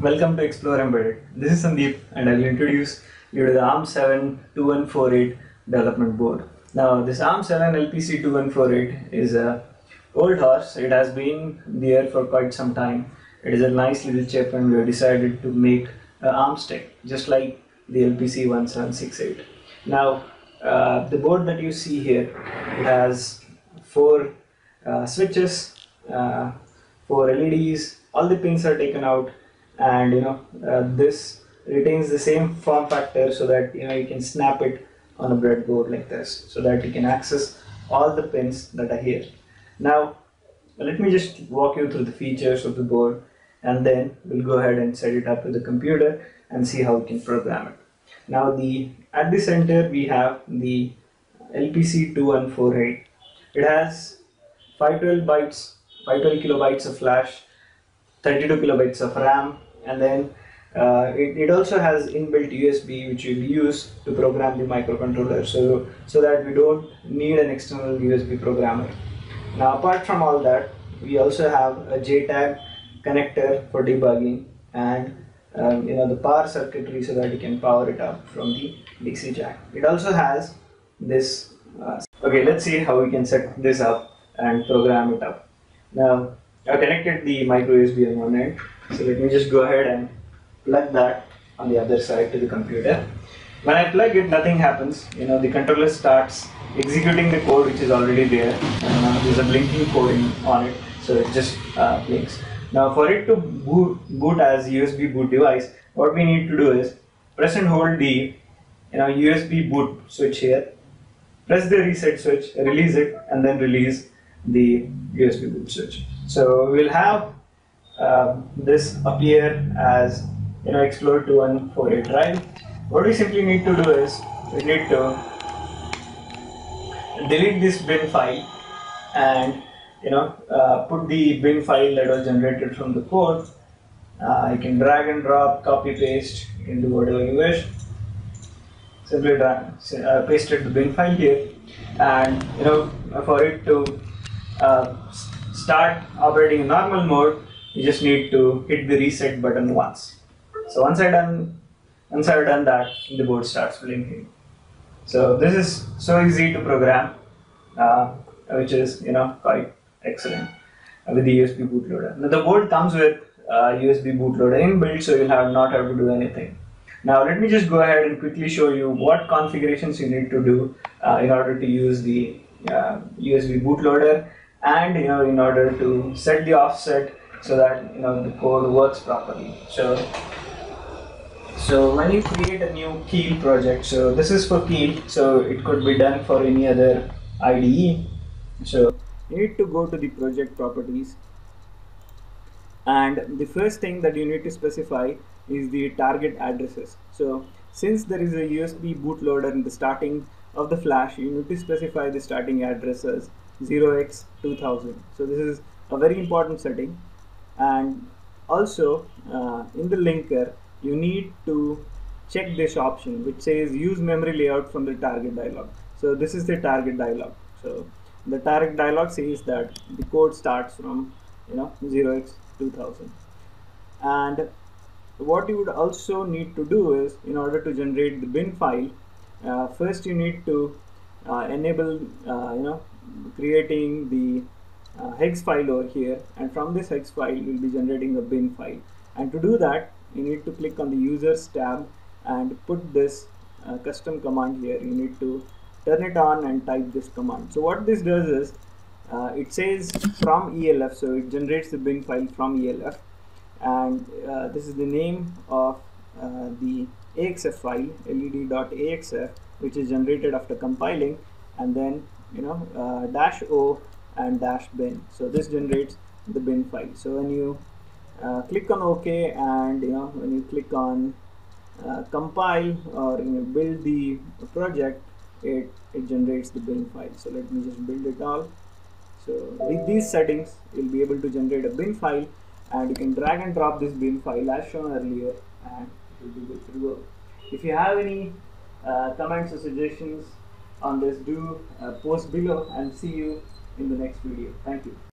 Welcome to Explore Embedded. This is Sandeep and I will introduce you to the ARM7 2148 development board. Now this ARM7 LPC 2148 is a old horse. It has been there for quite some time. It is a nice little chip and we have decided to make an ARM stick just like the LPC 1768. Now uh, the board that you see here it has four uh, switches, uh, four LEDs, all the pins are taken out and you know uh, this retains the same form factor so that you know you can snap it on a breadboard like this so that you can access all the pins that are here. Now let me just walk you through the features of the board and then we'll go ahead and set it up with the computer and see how we can program it. Now the at the center we have the LPC 2148 it has 512 bytes 512 kilobytes of flash 32 kilobytes of RAM and then uh, it, it also has inbuilt USB which we'll use to program the microcontroller so so that we don't need an external USB programmer. Now apart from all that we also have a JTAG connector for debugging and um, you know the power circuitry so that you can power it up from the DC jack. It also has this uh, okay let's see how we can set this up and program it up. Now I've connected the micro USB on one end so let me just go ahead and plug that on the other side to the computer. When I plug it, nothing happens. You know, the controller starts executing the code which is already there. Uh, there's a blinking code on it, so it just uh, blinks. Now, for it to boot, boot as USB boot device, what we need to do is press and hold the you know USB boot switch here. Press the reset switch, release it, and then release the USB boot switch. So we'll have uh, this appear as you know explore 2148 drive what we simply need to do is we need to delete this bin file and you know uh, put the bin file that was generated from the code uh, you can drag and drop copy paste into whatever you wish. Simply drag, uh, pasted the bin file here and you know for it to uh, start operating in normal mode you just need to hit the reset button once. So once I done once I've done that, the board starts blinking. So this is so easy to program, uh, which is you know quite excellent with the USB bootloader. Now the board comes with uh, USB bootloader inbuilt, so you'll have not have to do anything. Now let me just go ahead and quickly show you what configurations you need to do uh, in order to use the USB uh, bootloader and you know in order to set the offset so that you know the code works properly. So so when you create a new Keil project so this is for Keil so it could be done for any other IDE so you need to go to the project properties. And the first thing that you need to specify is the target addresses. So since there is a USB bootloader in the starting of the flash you need to specify the starting addresses 0x2000 so this is a very important setting and also uh, in the linker you need to check this option which says use memory layout from the target dialog. So this is the target dialog. So the target dialog says that the code starts from you know 0x2000 and what you would also need to do is in order to generate the bin file uh, first you need to uh, enable uh, you know creating the uh, hex file over here and from this hex file we'll be generating a bin file. And to do that you need to click on the users tab and put this uh, custom command here. You need to turn it on and type this command. So what this does is uh, it says from ELF so it generates the bin file from ELF and uh, this is the name of uh, the AXF file led.axf which is generated after compiling. And then you know uh, dash o and dash bin. So this generates the bin file. So when you uh, click on ok and you know when you click on uh, compile or you know, build the project it it generates the bin file. So let me just build it all. So with these settings you'll be able to generate a bin file and you can drag and drop this bin file as shown earlier and it will be good to go. If you have any uh, comments or suggestions on this do uh, post below and see you in the next video. Thank you